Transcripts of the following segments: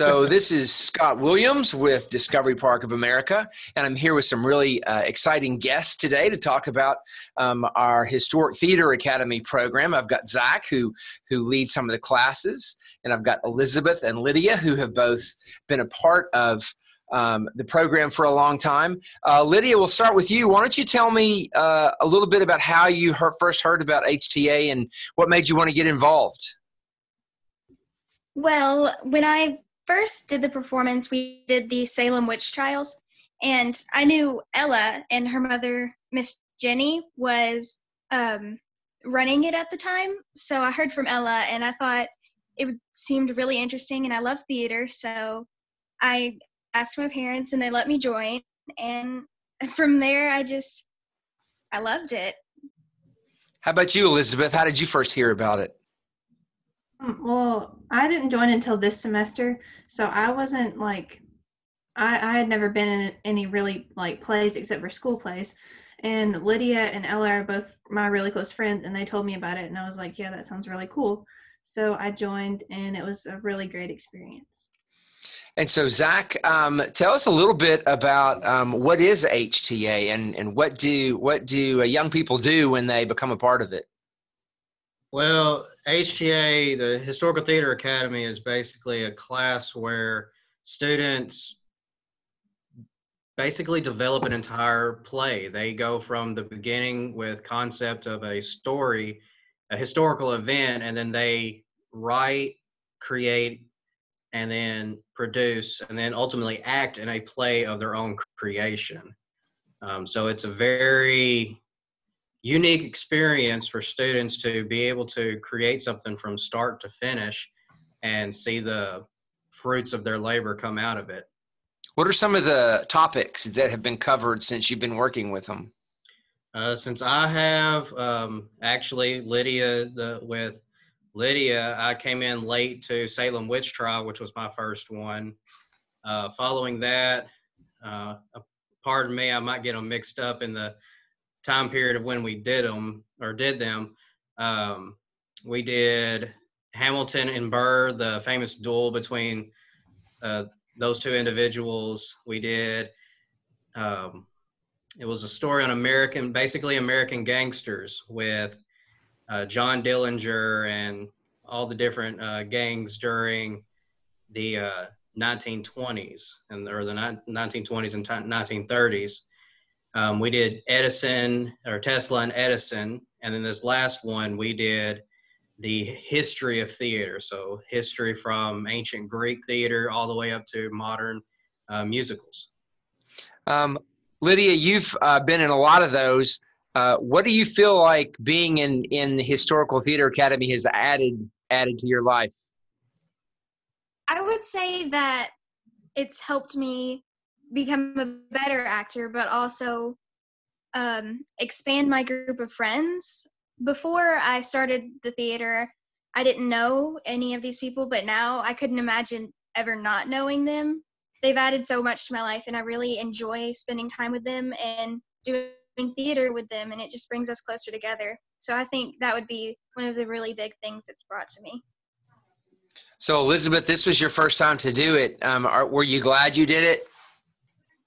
So this is Scott Williams with Discovery Park of America, and I'm here with some really uh, exciting guests today to talk about um, our Historic Theater Academy program. I've got Zach, who who leads some of the classes, and I've got Elizabeth and Lydia, who have both been a part of um, the program for a long time. Uh, Lydia, we'll start with you. Why don't you tell me uh, a little bit about how you heard, first heard about HTA and what made you want to get involved? Well, when I first did the performance, we did the Salem witch trials, and I knew Ella and her mother, Miss Jenny, was um, running it at the time. So I heard from Ella, and I thought it seemed really interesting, and I love theater, so I asked my parents, and they let me join. And from there, I just I loved it. How about you, Elizabeth? How did you first hear about it? Um, well, I didn't join until this semester, so I wasn't like I, I had never been in any really like plays except for school plays. And Lydia and Ella are both my really close friends, and they told me about it, and I was like, "Yeah, that sounds really cool." So I joined, and it was a really great experience. And so, Zach, um, tell us a little bit about um, what is HTA, and and what do what do uh, young people do when they become a part of it? Well, HTA, the Historical Theater Academy, is basically a class where students basically develop an entire play. They go from the beginning with concept of a story, a historical event, and then they write, create, and then produce, and then ultimately act in a play of their own creation. Um, so it's a very unique experience for students to be able to create something from start to finish and see the fruits of their labor come out of it. What are some of the topics that have been covered since you've been working with them? Uh, since I have um, actually Lydia the, with Lydia, I came in late to Salem Witch Trial, which was my first one. Uh, following that, uh, pardon me, I might get them mixed up in the time period of when we did them or did them. Um, we did Hamilton and Burr, the famous duel between uh, those two individuals. We did. Um, it was a story on American, basically American gangsters with uh, John Dillinger and all the different uh, gangs during the 1920s uh, and or the 1920s and 1930s. Um, we did Edison or Tesla and Edison, and then this last one we did the history of theater. So history from ancient Greek theater all the way up to modern uh, musicals. Um, Lydia, you've uh, been in a lot of those. Uh, what do you feel like being in in the Historical Theater Academy has added added to your life? I would say that it's helped me become a better actor, but also um, expand my group of friends. Before I started the theater, I didn't know any of these people, but now I couldn't imagine ever not knowing them. They've added so much to my life, and I really enjoy spending time with them and doing theater with them, and it just brings us closer together. So I think that would be one of the really big things that's brought to me. So, Elizabeth, this was your first time to do it. Um, are, were you glad you did it?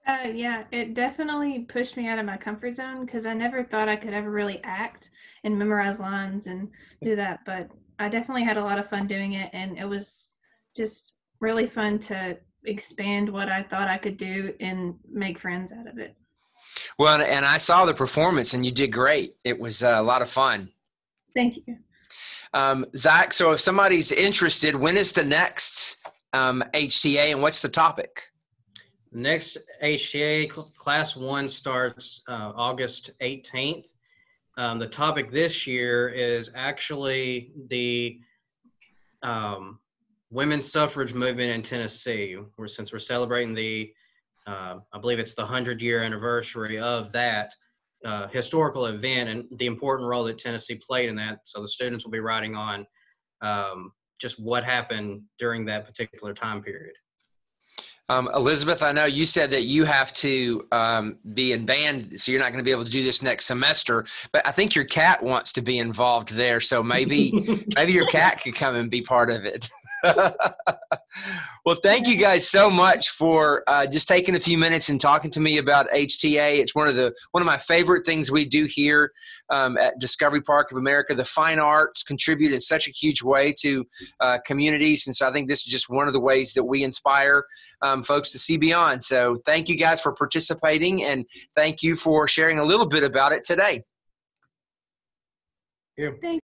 Uh, yeah, it definitely pushed me out of my comfort zone because I never thought I could ever really act and memorize lines and do that. But I definitely had a lot of fun doing it, and it was just really fun to expand what I thought I could do and make friends out of it. Well, and I saw the performance, and you did great. It was uh, a lot of fun. Thank you. Um, Zach, so if somebody's interested, when is the next um, HTA and what's the topic? Next HTA class one starts uh, August 18th. Um, the topic this year is actually the um, women's suffrage movement in Tennessee. We're, since we're celebrating the, uh, I believe it's the 100 year anniversary of that uh, historical event and the important role that Tennessee played in that. So the students will be writing on um, just what happened during that particular time period. Um, Elizabeth, I know you said that you have to um, be in band, so you're not going to be able to do this next semester. But I think your cat wants to be involved there, so maybe maybe your cat could come and be part of it. well, thank you guys so much for uh, just taking a few minutes and talking to me about HTA. It's one of the one of my favorite things we do here um, at Discovery Park of America. The fine arts contribute in such a huge way to uh, communities, and so I think this is just one of the ways that we inspire um, folks to see beyond. So, thank you guys for participating, and thank you for sharing a little bit about it today. Yeah. Thank